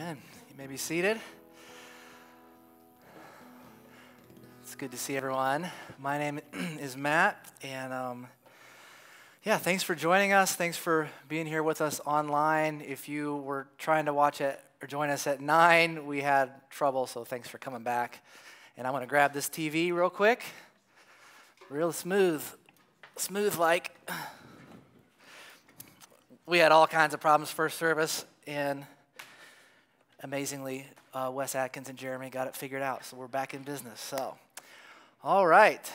Amen. You may be seated. It's good to see everyone. My name is Matt, and um, yeah, thanks for joining us. Thanks for being here with us online. If you were trying to watch it or join us at 9, we had trouble, so thanks for coming back. And I'm going to grab this TV real quick. Real smooth, smooth like. We had all kinds of problems first service, and amazingly, uh, Wes Atkins and Jeremy got it figured out. So we're back in business. So, all right.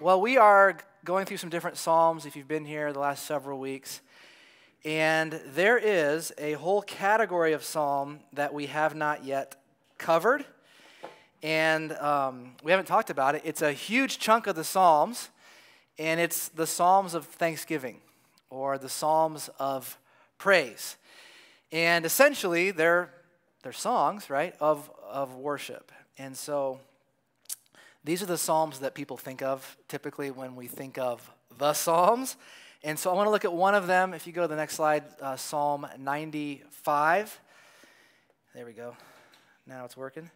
Well, we are going through some different Psalms if you've been here the last several weeks. And there is a whole category of Psalm that we have not yet covered. And um, we haven't talked about it. It's a huge chunk of the Psalms, and it's the Psalms of Thanksgiving or the Psalms of Praise. And essentially, they're they're songs, right, of, of worship. And so these are the Psalms that people think of typically when we think of the Psalms. And so I want to look at one of them. If you go to the next slide, uh, Psalm 95. There we go. Now it's working.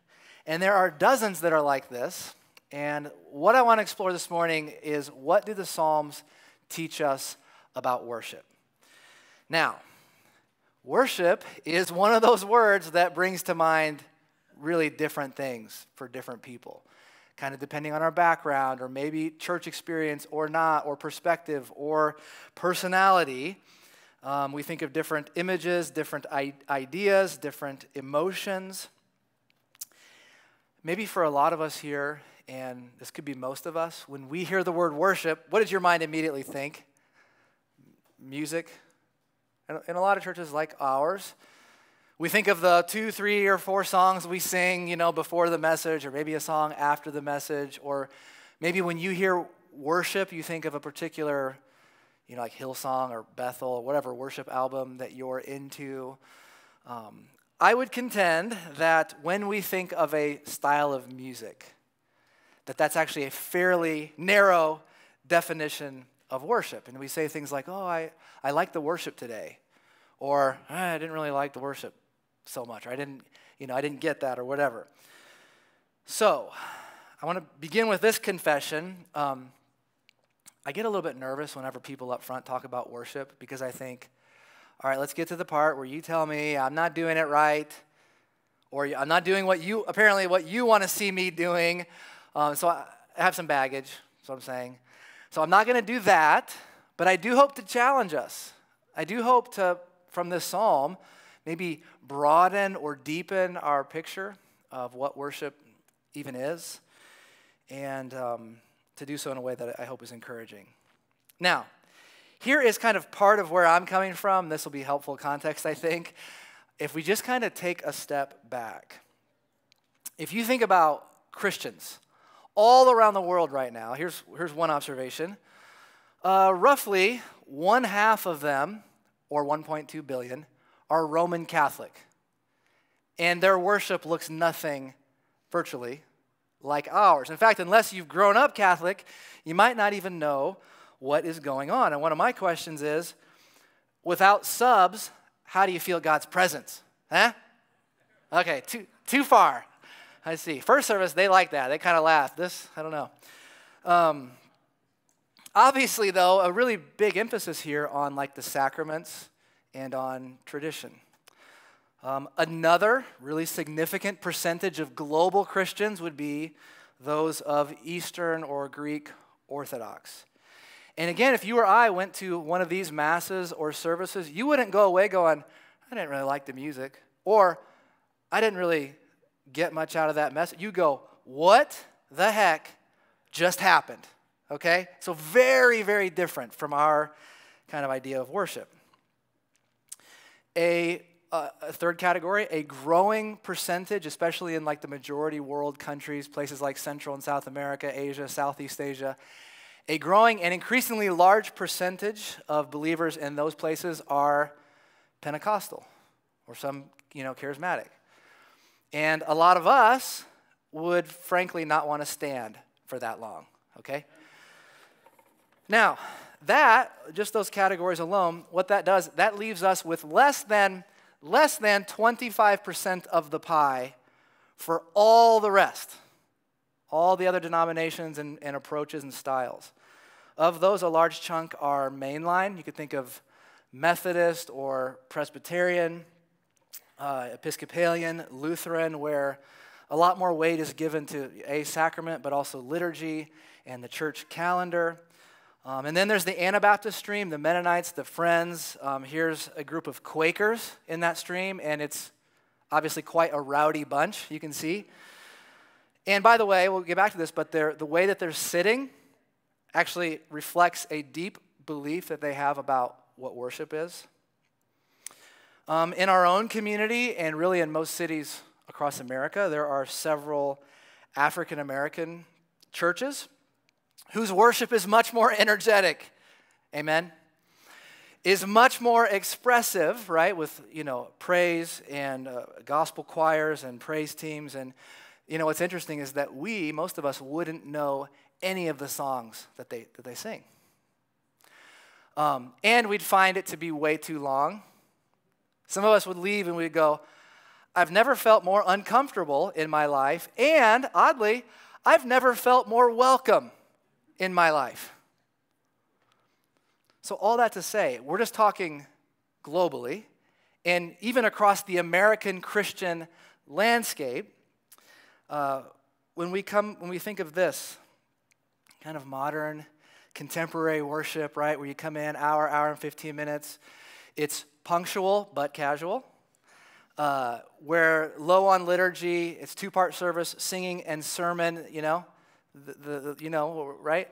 And there are dozens that are like this. And what I want to explore this morning is what do the Psalms teach us about worship? Now, Worship is one of those words that brings to mind really different things for different people, kind of depending on our background or maybe church experience or not, or perspective or personality. Um, we think of different images, different ideas, different emotions. Maybe for a lot of us here, and this could be most of us, when we hear the word worship, what does your mind immediately think? Music, in a lot of churches like ours, we think of the two, three, or four songs we sing, you know, before the message, or maybe a song after the message, or maybe when you hear worship, you think of a particular, you know, like Hillsong or Bethel or whatever worship album that you're into. Um, I would contend that when we think of a style of music, that that's actually a fairly narrow definition of worship. And we say things like, oh, I, I like the worship today. Or eh, I didn't really like the worship so much. Or I didn't, you know, I didn't get that or whatever. So I want to begin with this confession. Um, I get a little bit nervous whenever people up front talk about worship because I think, all right, let's get to the part where you tell me I'm not doing it right, or I'm not doing what you apparently what you want to see me doing. Um, so I have some baggage. That's what I'm saying. So I'm not going to do that, but I do hope to challenge us. I do hope to, from this psalm, maybe broaden or deepen our picture of what worship even is, and um, to do so in a way that I hope is encouraging. Now, here is kind of part of where I'm coming from. This will be helpful context, I think. If we just kind of take a step back, if you think about Christians, all around the world right now, here's, here's one observation. Uh, roughly one half of them, or 1.2 billion, are Roman Catholic. And their worship looks nothing, virtually, like ours. In fact, unless you've grown up Catholic, you might not even know what is going on. And one of my questions is without subs, how do you feel God's presence? Huh? Okay, too, too far. I see. First service, they like that. They kind of laugh. This, I don't know. Um, obviously, though, a really big emphasis here on like the sacraments and on tradition. Um, another really significant percentage of global Christians would be those of Eastern or Greek Orthodox. And again, if you or I went to one of these masses or services, you wouldn't go away going, I didn't really like the music, or I didn't really get much out of that message. You go, what the heck just happened? Okay? So, very, very different from our kind of idea of worship. A, uh, a third category, a growing percentage, especially in like the majority world countries, places like Central and South America, Asia, Southeast Asia, a growing and increasingly large percentage of believers in those places are Pentecostal or some, you know, charismatic. And a lot of us would frankly not want to stand for that long, okay? Now, that, just those categories alone, what that does, that leaves us with less than less than 25% of the pie for all the rest, all the other denominations and, and approaches and styles. Of those, a large chunk are mainline. You could think of Methodist or Presbyterian, uh, Episcopalian, Lutheran, where a lot more weight is given to a sacrament, but also liturgy and the church calendar. Um, and then there's the Anabaptist stream, the Mennonites, the Friends. Um, here's a group of Quakers in that stream, and it's obviously quite a rowdy bunch, you can see. And by the way, we'll get back to this, but the way that they're sitting actually reflects a deep belief that they have about what worship is. Um, in our own community, and really in most cities across America, there are several African American churches whose worship is much more energetic. Amen. Is much more expressive, right? With, you know, praise and uh, gospel choirs and praise teams. And, you know, what's interesting is that we, most of us, wouldn't know any of the songs that they, that they sing. Um, and we'd find it to be way too long. Some of us would leave and we'd go, I've never felt more uncomfortable in my life, and oddly, I've never felt more welcome in my life. So, all that to say, we're just talking globally, and even across the American Christian landscape. Uh, when we come, when we think of this kind of modern, contemporary worship, right, where you come in hour, hour and 15 minutes, it's punctual but casual. Uh, where low on liturgy, it's two part service, singing and sermon, you know, the, the, you know, right?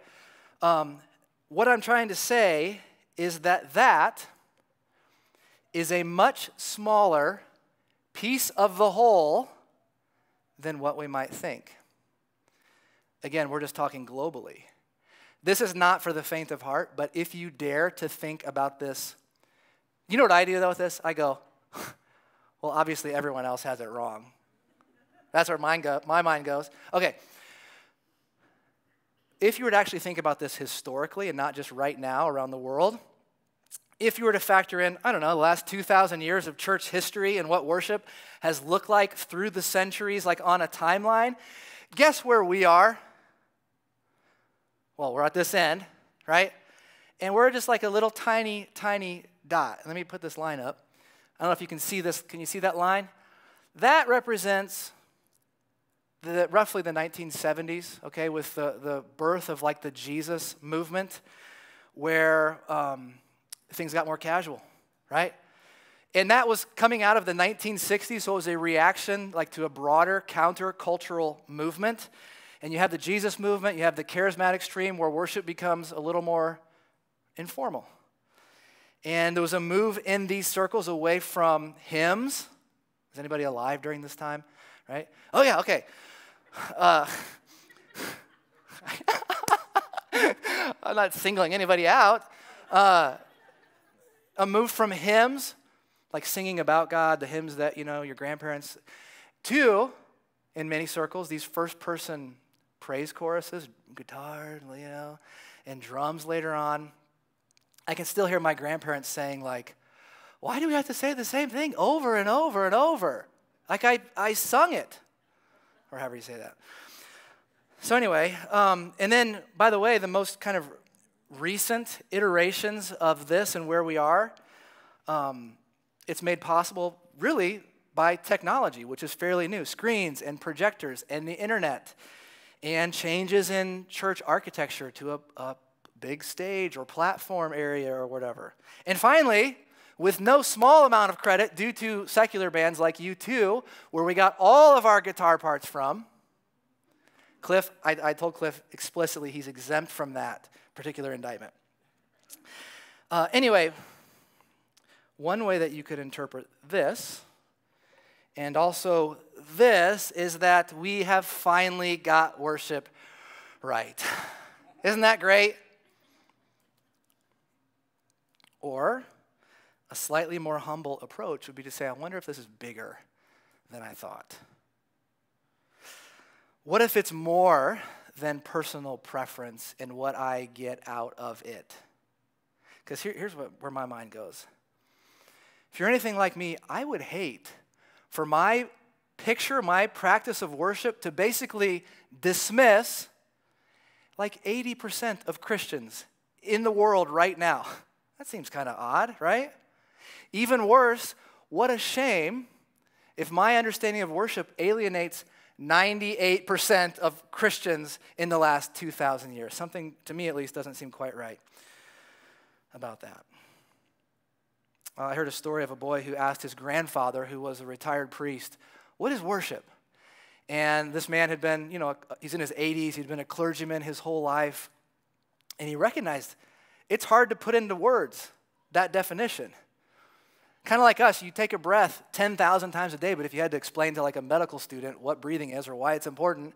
Um, what I'm trying to say is that that is a much smaller piece of the whole than what we might think. Again, we're just talking globally. This is not for the faint of heart, but if you dare to think about this, you know what I do though with this? I go, well, obviously everyone else has it wrong. That's where mine go, my mind goes. Okay. If you were to actually think about this historically and not just right now around the world, if you were to factor in, I don't know, the last 2,000 years of church history and what worship has looked like through the centuries, like on a timeline, guess where we are? Well, we're at this end, right? And we're just like a little tiny, tiny dot. Let me put this line up. I don't know if you can see this. Can you see that line? That represents the, roughly the 1970s, okay, with the, the birth of like the Jesus movement, where um, things got more casual, right? And that was coming out of the 1960s, so it was a reaction like to a broader countercultural movement. And you have the Jesus movement, you have the charismatic stream where worship becomes a little more informal. And there was a move in these circles away from hymns. Is anybody alive during this time? Right? Oh, yeah, okay. Uh, I'm not singling anybody out. Uh, a move from hymns, like singing about God, the hymns that, you know, your grandparents, to, in many circles, these first person praise choruses, guitar, you know, and drums later on. I can still hear my grandparents saying, like, why do we have to say the same thing over and over and over? Like I, I sung it, or however you say that. So, anyway, um, and then, by the way, the most kind of recent iterations of this and where we are, um, it's made possible really by technology, which is fairly new screens and projectors and the internet and changes in church architecture to a, a big stage or platform area or whatever. And finally, with no small amount of credit due to secular bands like U2, where we got all of our guitar parts from. Cliff, I, I told Cliff explicitly he's exempt from that particular indictment. Uh, anyway, one way that you could interpret this and also this is that we have finally got worship right. Isn't that great? Or a slightly more humble approach would be to say, I wonder if this is bigger than I thought. What if it's more than personal preference and what I get out of it? Because here, here's what, where my mind goes If you're anything like me, I would hate for my picture, my practice of worship to basically dismiss like 80% of Christians in the world right now. That seems kind of odd, right? Even worse, what a shame if my understanding of worship alienates 98% of Christians in the last 2,000 years. Something, to me at least, doesn't seem quite right about that. Uh, I heard a story of a boy who asked his grandfather, who was a retired priest, What is worship? And this man had been, you know, he's in his 80s, he'd been a clergyman his whole life. And he recognized it's hard to put into words that definition. Kind of like us, you take a breath 10,000 times a day, but if you had to explain to like a medical student what breathing is or why it's important,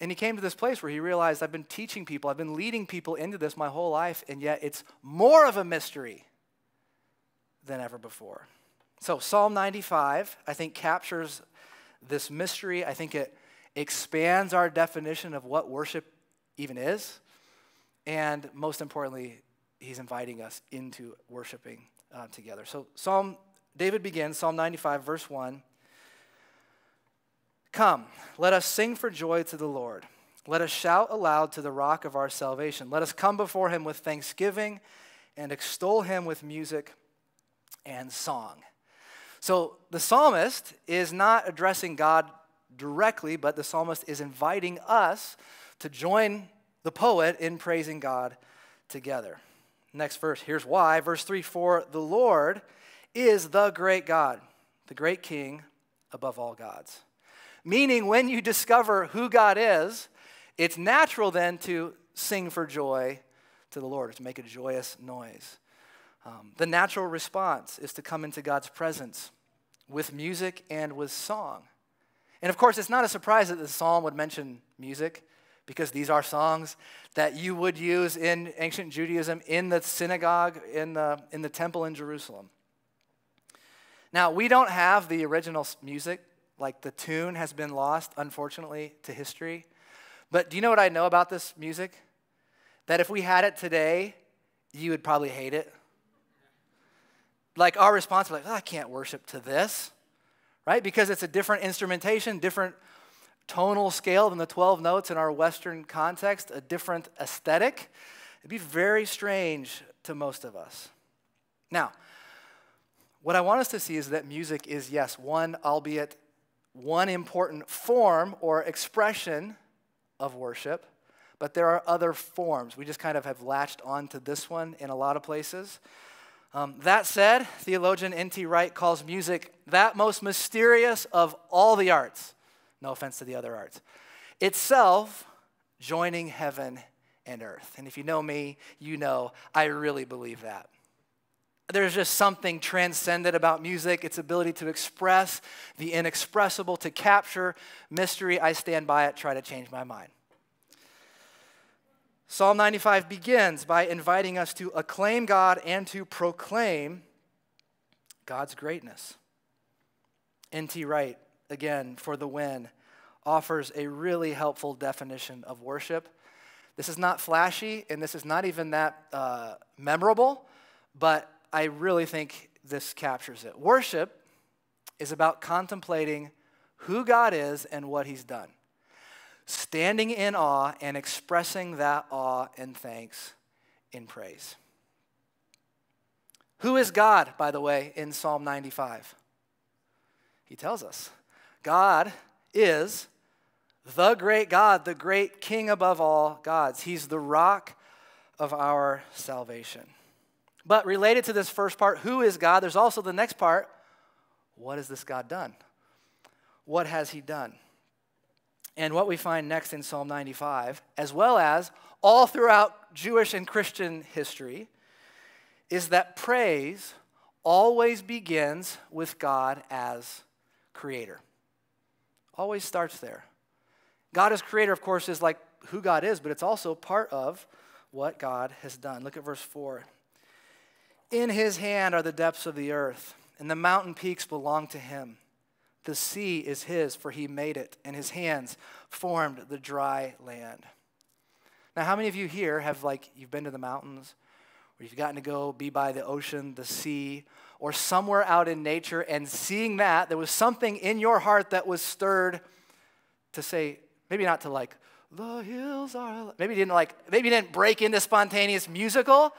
and he came to this place where he realized I've been teaching people, I've been leading people into this my whole life, and yet it's more of a mystery than ever before. So, Psalm 95, I think, captures this mystery. I think it expands our definition of what worship even is. And most importantly, he's inviting us into worshiping uh, together. So, Psalm, David begins, Psalm 95, verse 1. Come, let us sing for joy to the Lord. Let us shout aloud to the rock of our salvation. Let us come before him with thanksgiving and extol him with music and song. So the psalmist is not addressing God directly, but the psalmist is inviting us to join the poet in praising God together. Next verse, here's why. Verse 3 For the Lord is the great God, the great King above all gods. Meaning, when you discover who God is, it's natural then to sing for joy to the Lord, to make a joyous noise. Um, the natural response is to come into God's presence with music and with song. And of course, it's not a surprise that the psalm would mention music because these are songs that you would use in ancient Judaism in the synagogue, in the, in the temple in Jerusalem. Now, we don't have the original music, like the tune has been lost, unfortunately, to history. But do you know what I know about this music? That if we had it today, you would probably hate it like our response, like, oh, I can't worship to this, right? Because it's a different instrumentation, different tonal scale than the 12 notes in our Western context, a different aesthetic. It'd be very strange to most of us. Now, what I want us to see is that music is, yes, one, albeit one important form or expression of worship, but there are other forms. We just kind of have latched onto this one in a lot of places. Um, that said, theologian N.T. Wright calls music that most mysterious of all the arts. No offense to the other arts. Itself joining heaven and earth. And if you know me, you know I really believe that. There's just something transcendent about music, its ability to express the inexpressible, to capture mystery. I stand by it, try to change my mind. Psalm 95 begins by inviting us to acclaim God and to proclaim God's greatness. N.T. Wright, again, for the win, offers a really helpful definition of worship. This is not flashy and this is not even that uh, memorable, but I really think this captures it. Worship is about contemplating who God is and what He's done standing in awe and expressing that awe and thanks in praise. Who is God, by the way, in Psalm 95? He tells us God is the great God, the great King above all gods. He's the rock of our salvation. But related to this first part, who is God? There's also the next part what has this God done? What has He done? and what we find next in Psalm 95, as well as all throughout Jewish and Christian history, is that praise always begins with God as creator. Always starts there. God as creator, of course, is like who God is, but it's also part of what God has done. Look at verse 4. In his hand are the depths of the earth, and the mountain peaks belong to him. The sea is his, for he made it, and his hands formed the dry land. Now, how many of you here have, like, you've been to the mountains, or you've gotten to go be by the ocean, the sea, or somewhere out in nature and seeing that, there was something in your heart that was stirred to say, maybe not to like, the hills are, maybe didn't like, maybe didn't break into spontaneous musical,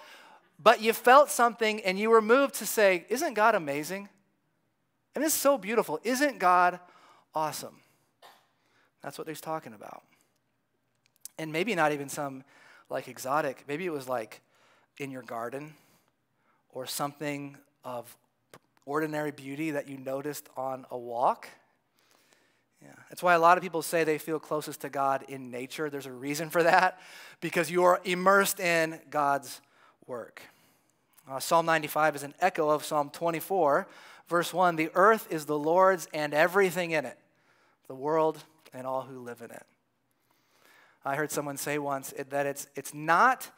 but you felt something and you were moved to say, Isn't God amazing? And it's so beautiful. Isn't God awesome? That's what he's talking about. And maybe not even some like exotic, maybe it was like in your garden or something of ordinary beauty that you noticed on a walk. Yeah. That's why a lot of people say they feel closest to God in nature. There's a reason for that, because you are immersed in God's work. Uh, Psalm 95 is an echo of Psalm 24, verse 1 The earth is the Lord's and everything in it, the world and all who live in it. I heard someone say once that it's, it's not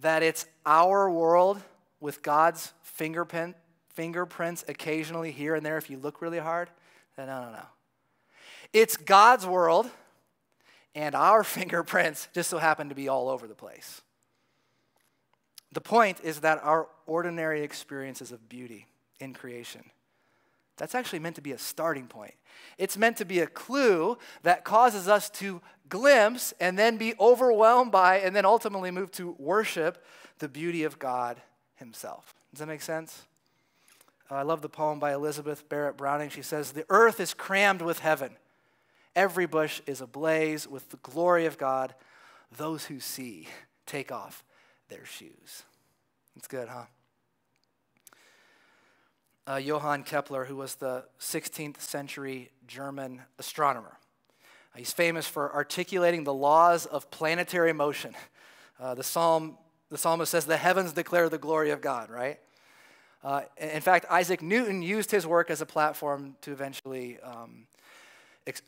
that it's our world with God's fingerprint, fingerprints occasionally here and there if you look really hard. No, no, no. It's God's world, and our fingerprints just so happen to be all over the place. The point is that our ordinary experiences of beauty in creation, that's actually meant to be a starting point. It's meant to be a clue that causes us to glimpse and then be overwhelmed by and then ultimately move to worship the beauty of God Himself. Does that make sense? I love the poem by Elizabeth Barrett Browning. She says, The earth is crammed with heaven. Every bush is ablaze with the glory of God. Those who see take off their shoes. It's good, huh? Uh, Johann Kepler, who was the 16th century German astronomer, uh, he's famous for articulating the laws of planetary motion. Uh, the psalm, the psalmist says, "The heavens declare the glory of God." Right? Uh, in fact, Isaac Newton used his work as a platform to eventually um,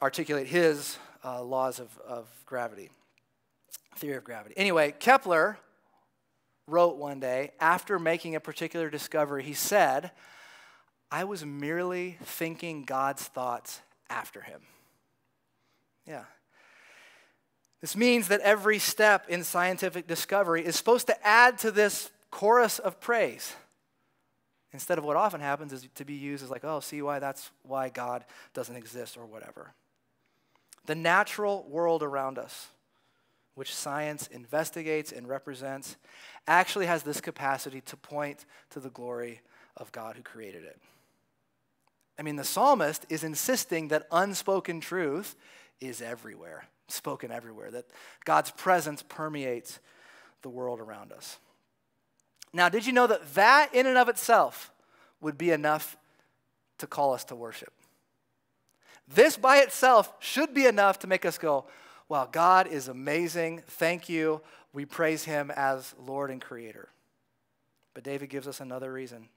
articulate his uh, laws of, of gravity, theory of gravity. Anyway, Kepler wrote one day after making a particular discovery, he said, I was merely thinking God's thoughts after him. Yeah. This means that every step in scientific discovery is supposed to add to this chorus of praise. Instead of what often happens is to be used as like, oh, see why that's why God doesn't exist or whatever. The natural world around us, which science investigates and represents, actually has this capacity to point to the glory of God who created it. I mean, the psalmist is insisting that unspoken truth is everywhere, spoken everywhere, that God's presence permeates the world around us. Now, did you know that that in and of itself would be enough to call us to worship? This by itself should be enough to make us go, Wow, God is amazing. Thank you. We praise him as Lord and Creator. But David gives us another reason.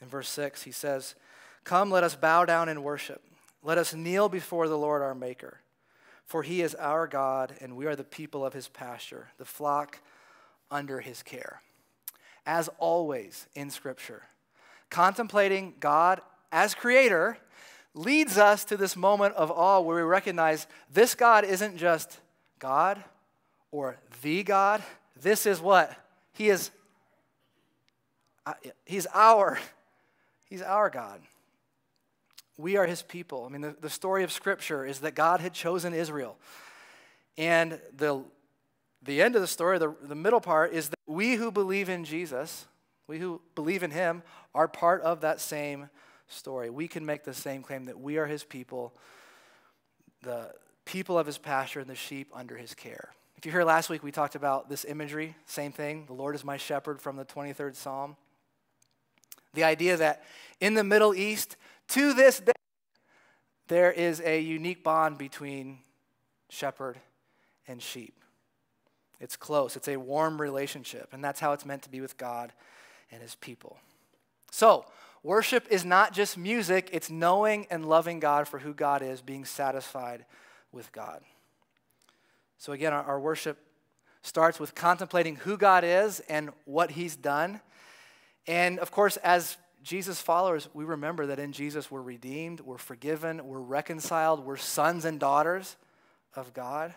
In verse 6, he says, Come, let us bow down and worship. Let us kneel before the Lord our Maker. For he is our God, and we are the people of his pasture, the flock under his care as always in Scripture. Contemplating God as creator leads us to this moment of awe where we recognize this God isn't just God or the God. This is what? He is uh, He's our He's our God. We are his people. I mean, the, the story of Scripture is that God had chosen Israel. And the the end of the story, the, the middle part, is that we who believe in Jesus, we who believe in him, are part of that same story. We can make the same claim that we are his people, the people of his pasture, and the sheep under his care. If you're here last week, we talked about this imagery, same thing. The Lord is my shepherd from the 23rd Psalm. The idea that in the Middle East, to this day, there is a unique bond between shepherd and sheep. It's close, it's a warm relationship, and that's how it's meant to be with God and His people. So, worship is not just music, it's knowing and loving God for who God is, being satisfied with God. So, again, our, our worship starts with contemplating who God is and what He's done. And of course, as Jesus followers, we remember that in Jesus we're redeemed, we're forgiven, we're reconciled, we're sons and daughters of God.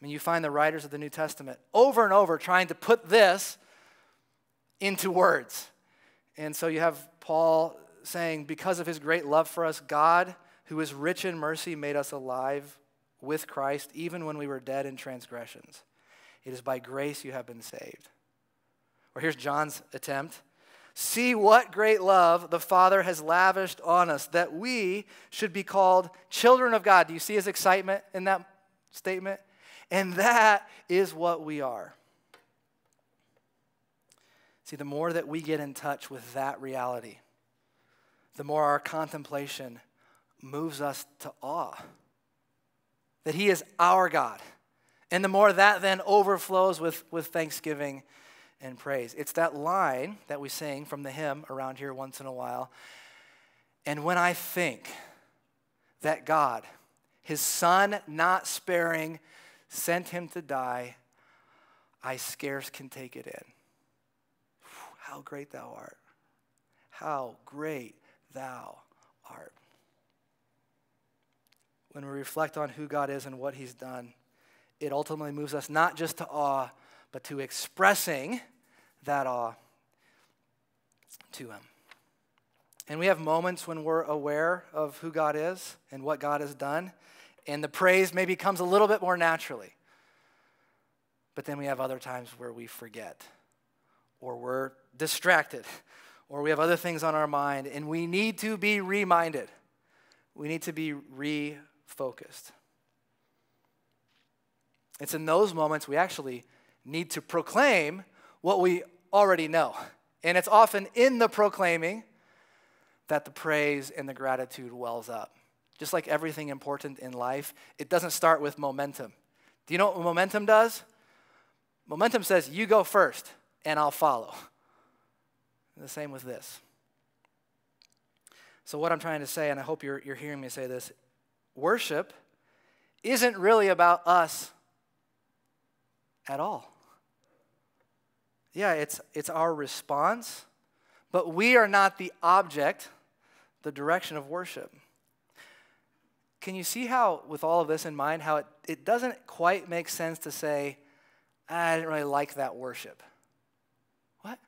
I mean, you find the writers of the New Testament over and over trying to put this into words. And so you have Paul saying, Because of his great love for us, God, who is rich in mercy, made us alive with Christ, even when we were dead in transgressions. It is by grace you have been saved. Or here's John's attempt. See what great love the Father has lavished on us, that we should be called children of God. Do you see his excitement in that statement? And that is what we are. See, the more that we get in touch with that reality, the more our contemplation moves us to awe that He is our God. And the more that then overflows with, with thanksgiving and praise. It's that line that we sing from the hymn around here once in a while. And when I think that God, His Son not sparing, sent Him to die, I scarce can take it in. How great thou art. How great thou art. When we reflect on who God is and what he's done, it ultimately moves us not just to awe, but to expressing that awe to him. And we have moments when we're aware of who God is and what God has done, and the praise maybe comes a little bit more naturally. But then we have other times where we forget or we're distracted or we have other things on our mind, and we need to be reminded. We need to be refocused. It's in those moments we actually need to proclaim what we already know. And it's often in the proclaiming that the praise and the gratitude wells up. Just like everything important in life, it doesn't start with momentum. Do you know what momentum does? Momentum says, you go first and I'll follow. And the same with this. So, what I'm trying to say, and I hope you're, you're hearing me say this worship isn't really about us at all. Yeah, it's, it's our response, but we are not the object, the direction of worship. Can you see how, with all of this in mind, how it, it doesn't quite make sense to say, ah, I didn't really like that worship? What?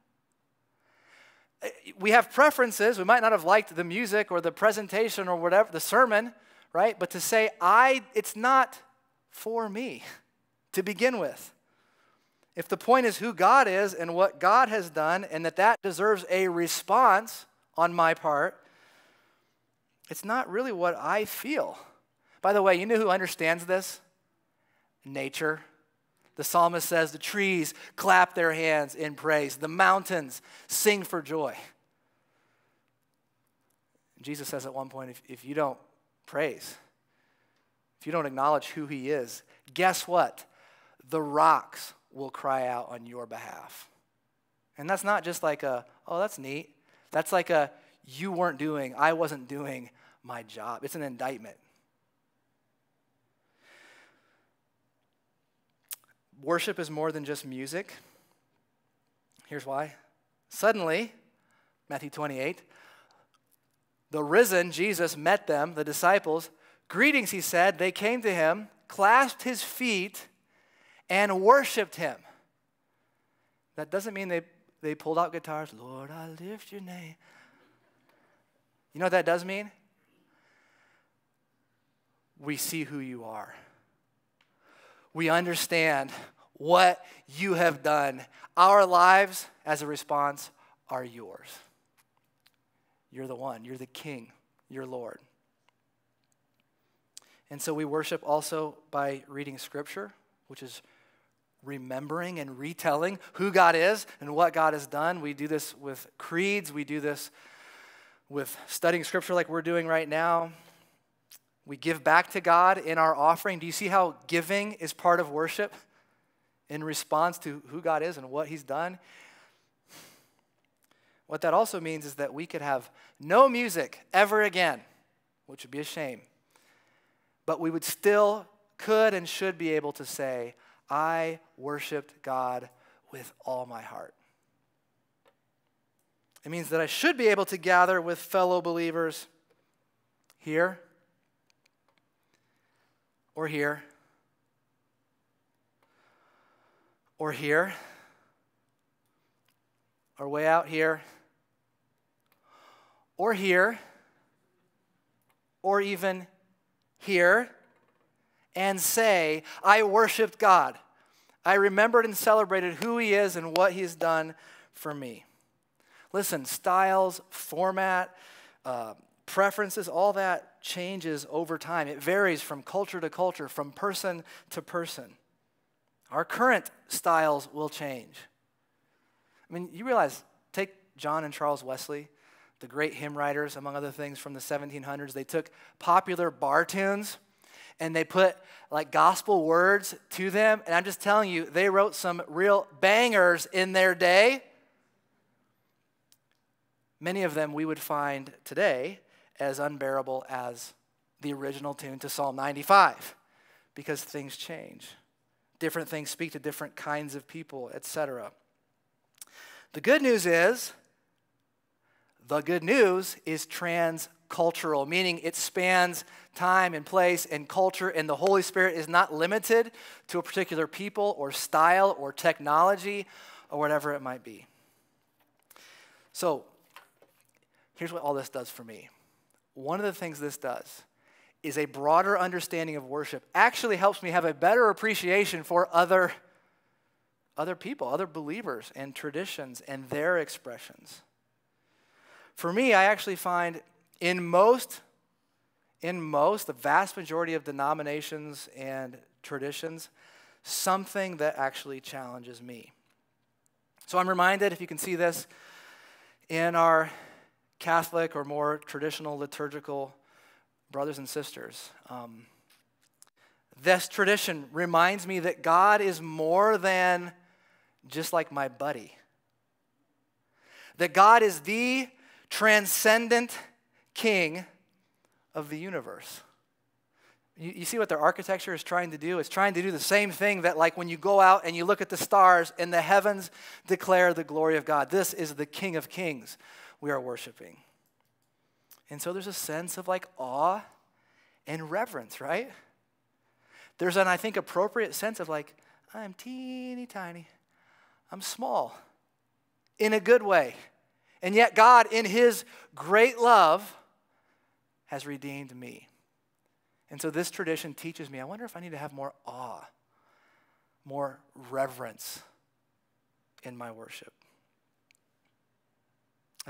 We have preferences. We might not have liked the music or the presentation or whatever, the sermon, right? But to say, I, it's not for me to begin with. If the point is who God is and what God has done, and that that deserves a response on my part, it's not really what I feel. By the way, you know who understands this? Nature. The psalmist says, The trees clap their hands in praise, the mountains sing for joy. Jesus says at one point, if, if you don't praise, if you don't acknowledge who he is, guess what? The rocks will cry out on your behalf. And that's not just like a, oh, that's neat. That's like a, you weren't doing, I wasn't doing my job. It's an indictment. Worship is more than just music. Here's why. Suddenly, Matthew 28, the risen Jesus met them, the disciples. Greetings, he said. They came to him, clasped his feet, and worshiped him. That doesn't mean they, they pulled out guitars. Lord, I lift your name. You know what that does mean? We see who you are we understand what you have done. Our lives, as a response, are yours. You're the one, you're the King, you're Lord. And so we worship also by reading Scripture, which is remembering and retelling who God is and what God has done. We do this with creeds, we do this with studying Scripture like we're doing right now. We give back to God in our offering. Do you see how giving is part of worship in response to who God is and what He's done? What that also means is that we could have no music ever again, which would be a shame. But we would still, could, and should be able to say, I worshiped God with all my heart. It means that I should be able to gather with fellow believers here or here, or here, or way out here, or here. Or even here. And say, I worshiped God. I remembered and celebrated who He is and what He's done for me. Listen, styles, format, uh, preferences, all that changes over time. It varies from culture to culture, from person to person. Our current styles will change. I mean, you realize, take John and Charles Wesley, the great hymn writers, among other things, from the 1700s. They took popular bar tunes and they put like gospel words to them. And I'm just telling you, they wrote some real bangers in their day. Many of them we would find today as unbearable as the original tune to Psalm 95 because things change. Different things speak to different kinds of people, etc. The good news is the good news is transcultural, meaning it spans time and place and culture, and the Holy Spirit is not limited to a particular people or style or technology or whatever it might be. So, here's what all this does for me. One of the things this does is a broader understanding of worship actually helps me have a better appreciation for other other people, other believers and traditions and their expressions. For me, I actually find in most in most, the vast majority of denominations and traditions, something that actually challenges me. So I'm reminded, if you can see this, in our Catholic or more traditional liturgical brothers and sisters. Um, this tradition reminds me that God is more than just like my buddy. That God is the transcendent king of the universe. You, you see what their architecture is trying to do? It's trying to do the same thing that, like, when you go out and you look at the stars and the heavens declare the glory of God. This is the King of Kings we are worshiping. And so there's a sense of like awe and reverence, right? There's an, I think, appropriate sense of like, I'm teeny tiny, I'm small in a good way. And yet, God, in His great love, has redeemed me. And so this tradition teaches me I wonder if I need to have more awe, more reverence in my worship.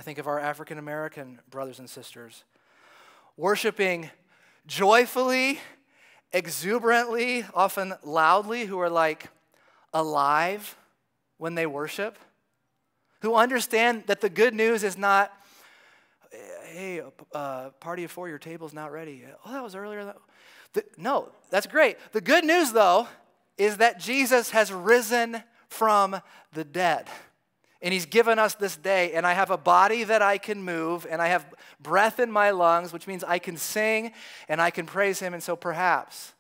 I think of our African American brothers and sisters worshiping joyfully, exuberantly, often loudly, who are like alive when they worship, who understand that the good news is not hey, uh, party of four, your table's not ready. Oh, that was earlier. The, no, that's great. The good news, though, is that Jesus has risen from the dead. And he's given us this day, and I have a body that I can move, and I have breath in my lungs, which means I can sing and I can praise him. And so perhaps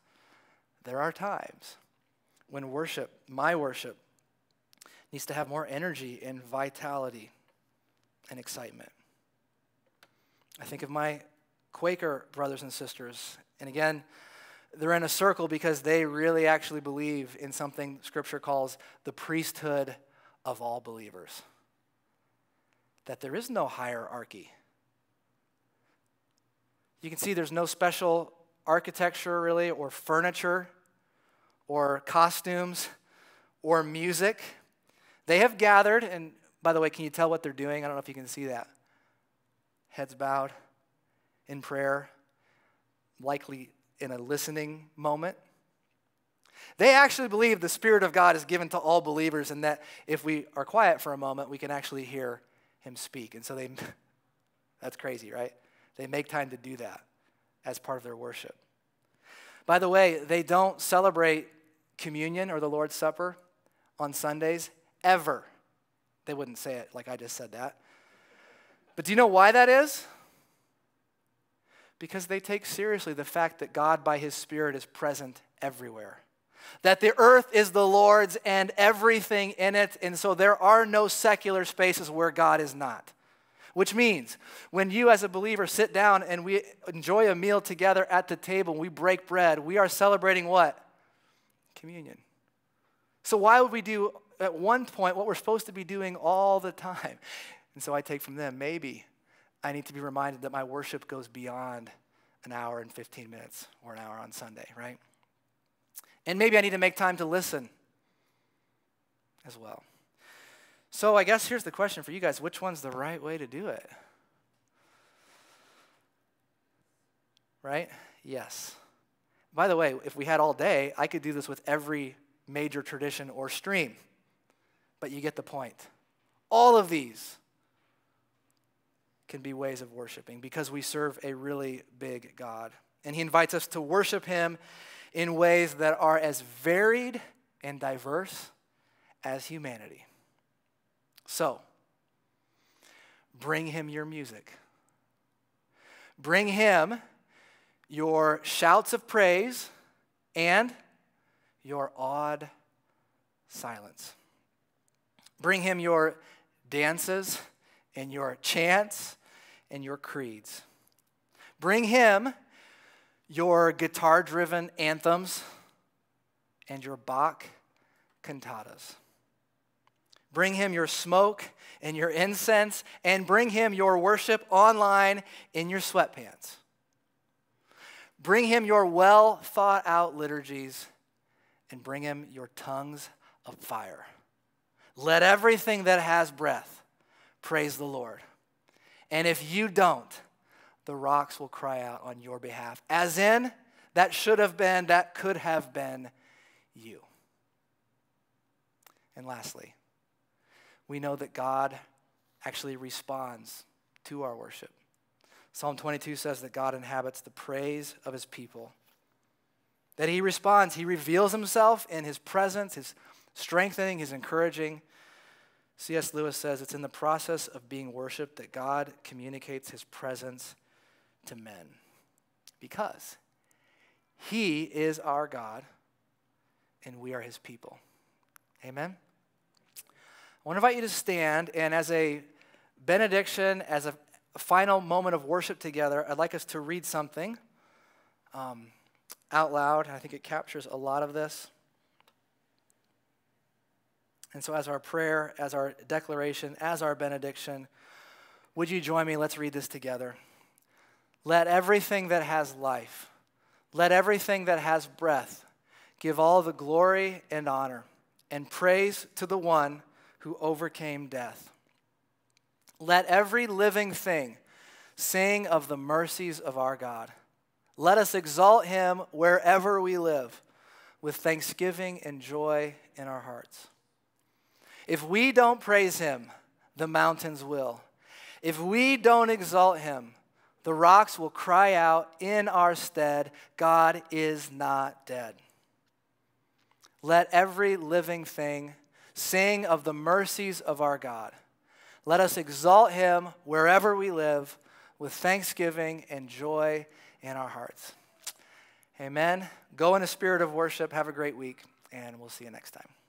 there are times when worship, my worship, needs to have more energy and vitality and excitement. I think of my Quaker brothers and sisters. And again, they're in a circle because they really actually believe in something Scripture calls the priesthood of all believers. That there is no hierarchy. You can see there's no special architecture, really, or furniture, or costumes, or music. They have gathered, and by the way, can you tell what they're doing? I don't know if you can see that heads bowed in prayer, likely in a listening moment. They actually believe the Spirit of God is given to all believers and that if we are quiet for a moment, we can actually hear Him speak. And so they, that's crazy, right? They make time to do that as part of their worship. By the way, they don't celebrate communion or the Lord's Supper on Sundays ever. They wouldn't say it like I just said that. But do you know why that is? Because they take seriously the fact that God, by His Spirit, is present everywhere. That the earth is the Lord's and everything in it, and so there are no secular spaces where God is not. Which means when you, as a believer, sit down and we enjoy a meal together at the table, we break bread, we are celebrating what? Communion. So, why would we do at one point what we're supposed to be doing all the time? And so I take from them maybe I need to be reminded that my worship goes beyond an hour and 15 minutes or an hour on Sunday, right? And maybe I need to make time to listen as well. So I guess here's the question for you guys which one's the right way to do it? Right? Yes. By the way, if we had all day, I could do this with every major tradition or stream. But you get the point. All of these can be ways of worshiping because we serve a really big God. And He invites us to worship Him in ways that are as varied and diverse as humanity. So, bring Him your music. Bring Him your shouts of praise and your awed silence. Bring him your dances and your chants and your creeds. Bring him your guitar driven anthems and your Bach cantatas. Bring him your smoke and your incense, and bring him your worship online in your sweatpants. Bring him your well thought out liturgies, and bring him your tongues of fire. Let everything that has breath praise the Lord. And if you don't, the rocks will cry out on your behalf, as in, that should have been, that could have been you. And lastly, we know that God actually responds to our worship. Psalm 22 says that God inhabits the praise of his people. That he responds, he reveals himself in his presence, his strengthening, his encouraging. C.S. Lewis says it's in the process of being worshiped that God communicates his presence to men. Because he is our God and we are his people. Amen? I want to invite you to stand and as a benediction, as a final moment of worship together, I'd like us to read something um, out loud. I think it captures a lot of this. And so, as our prayer, as our declaration, as our benediction, would you join me? Let's read this together. Let everything that has life, let everything that has breath, give all the glory and honor and praise to the one who overcame death let every living thing sing of the mercies of our God. Let us exalt him wherever we live with thanksgiving and joy in our hearts. If we don't praise him, the mountains will. If we don't exalt him, the rocks will cry out in our stead, God is not dead. Let every living thing sing of the mercies of our God. Let us exalt him wherever we live with thanksgiving and joy in our hearts. Amen. Go in a spirit of worship. Have a great week, and we'll see you next time.